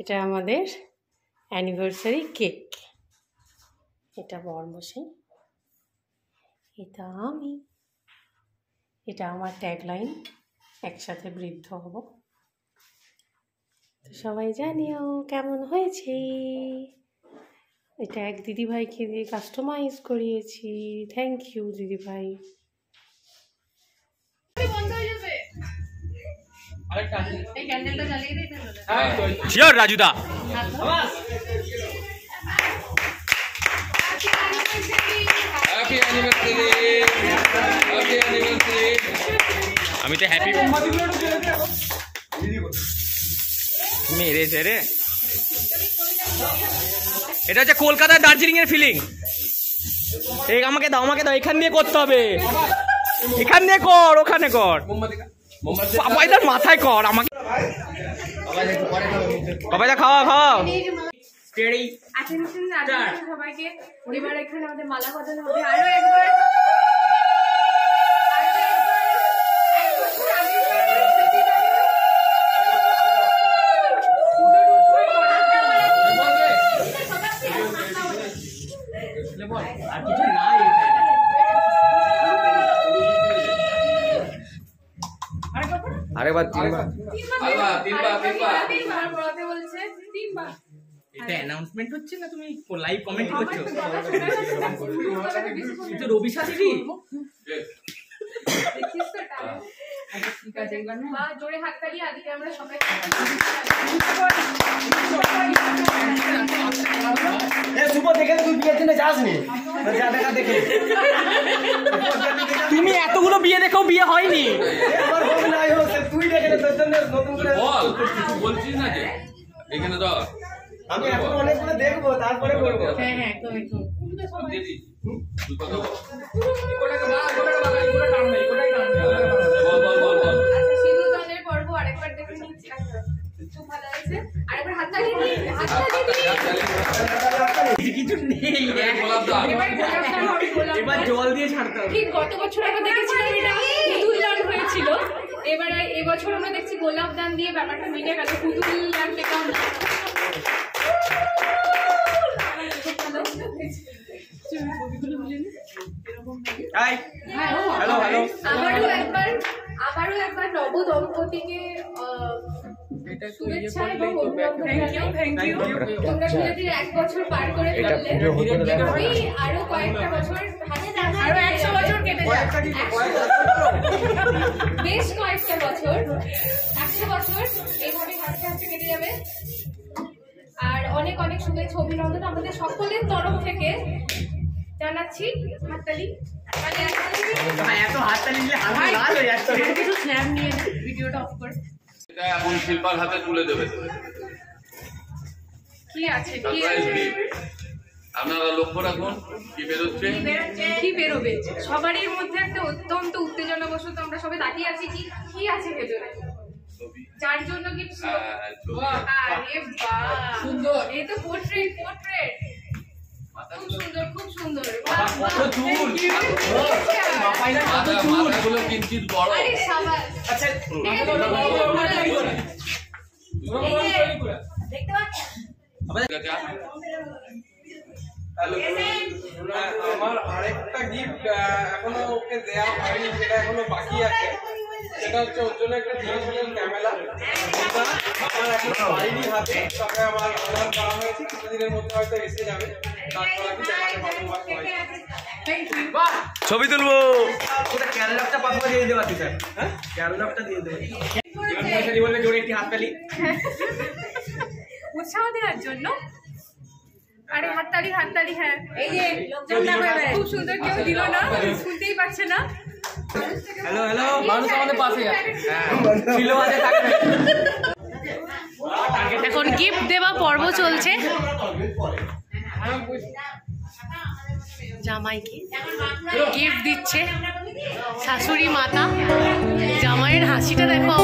এটা আমাদের anniversary cake এটা বরমশাই। এটা আমি। এটা আমার ট্যাগলাইন একসাথে বৃদ্ধ হব। তো সবাই জানিও কেমন হয়েছে? এটা এক দিদিভাইকে দিয়ে কাস্টমাইজ করিয়েছি। থ্যাংক ইউ দিদিভাই। রাজুদা। অ্যানিভার্সারি হ্যাপি অ্যানিভার্সারি আমি তো হ্যাপি মেরেছে রে। এটা হচ্ছে কলকাতার দার্জিলিং এর ফিলিং এই আমাকে দাও আমাকে দাও এখান দিয়ে করতে হবে। এখান দিয়ে কর ওখানে কর। বাবাই তার মাথায় কর আমাকে। বাবাই দা খাওয়া খাওয়া সবাইকে। এবার এখানে আমাদের মালা বদলানো হবে। আরও একবার। আরেকবার তিনবার। আবার তিনবার তিনবার তিনবার। পড়াতে বলছে তিনবার। এটা অ্যানাউন্সমেন্ট হচ্ছে না তুমি লাইভ কমেন্ট করছ? তো রবি শাস্ত্রী দেখিস ঠিক আছে জোরে হাত তালি আজকে আমরা সবাই শুভ দেখে তুই বিয়ের দিনে যাসনি? যা দেখা দেখে। তুমি এতগুলো বিয়ে দেখেও বিয়ে হয়নি আমার হোক নাই হোক সে তুই দেখে নে, তোর জন্য নতুন করে বল কিছু বলছিস না যে এখানে তো আমি এখন অনেকগুলো দেখব তারপরে করব হ্যাঁ হ্যাঁ একদম একদম। আচ্ছা আচ্ছা, দিই দিই কিছু নেই। এবার। জল দিয়ে ছাড়তে হবে। ঠিক গত বছর আমরা দেখেছিলাম এটা। পুতুল দান হয়েছিল। এবার এবছর আমরা দেখছি গোলাপ দান দিয়ে ব্যাপারটা মিটে গেল। পুতুল দান পেতাম না হাই হ্যালো হ্যালো। আবারও একবার আবারও একবার নব দম্পতিকে শুভেচ্ছা এবং তোমরা ধীরে এক বছর পার করে ফেললে আরও কয়েকটা বছর আরও একশো বেশ কয়েকটা বছর একশো বছর এইভাবে হাসতে হাসতে কেটে যাবে। আর অনেক অনেক শুভেচ্ছা অভিনন্দন আমাদের সকলের তরফ থেকে জানাচ্ছি। হাততালি। একসাথে এত হাততালি দিলে হাত লাল যাচ্ছে। কিছু স্ন্যাপ নিয়ে ভিডিওটা অফ কর। এটা এখন শিল্পার হাতে তুলে দেবে। কি আছে? কি আছে? আপনারা লক্ষ্য রাখুন কি বেরোচ্ছে? কি বেরোবে? সবারই মধ্যে একটা অত্যন্ত উত্তেজনাবশত আমরা সবাই তাকিয়ে আছি কি কি আছে ভেতরে? যার জন্য গিফট হ্যাঁ, ছবি। আরে বাহ। সুন্দর। এই তো পোর্ট্রেট পোর্ট্রেট খুব সুন্দর খুব কিঞ্চিত বড়। আচ্ছা দেখতে পাচ্ছ আমার আরেকটা গিফট এখনও ওকে দেওয়া হয়নি সেটা এখনও বাকি আছে। সেটা হচ্ছে ওর জন্য একটা ডিএসএলআর ক্যামেরা আমার এখন পাইনি হাতে তবে আমার অর্ডার করা হয়েছে কিছুদিনের মধ্যে হয়তো এসে যাবে। তারপর আমি দেখাতে পারব বা সবাইকে। ছবি তুলবো। ওটা ক্যারলাপটা পাঠাবো দিয়ে দেওয়া স্যার। হ্যাঁ? ক্যারলাপটা দিয়ে দেবো। মশারি বলবে জোরে একটি হাততালি। উৎসাহ দেওয়ার জন্য আরে হাততালি হাততালি হ্যাঁ। এই যে খুব সুন্দর কেউ দিল না শুনতেই পাচ্ছে না। হ্যালো হ্যালো মানুষ আমাদের পাশে ছিল মাঝে থাকবে এখন গিফট দেওয়া পর্ব চলছে। জামাইকে গিফট দিচ্ছে। শাশুড়ি মাতা জামাইয়ের হাসিটা দেখো